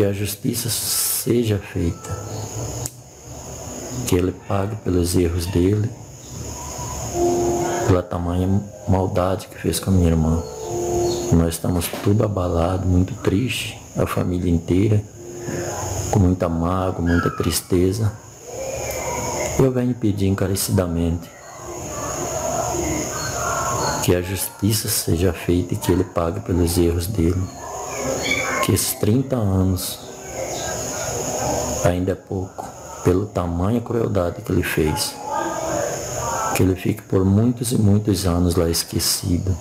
que a justiça seja feita, que ele pague pelos erros dele, pela tamanha maldade que fez com a minha irmã. Nós estamos tudo abalado, muito triste, a família inteira, com muita mágoa, muita tristeza. Eu venho pedir encarecidamente que a justiça seja feita e que ele pague pelos erros dele. Esses 30 anos ainda é pouco, pelo tamanho crueldade que ele fez. Que ele fique por muitos e muitos anos lá esquecido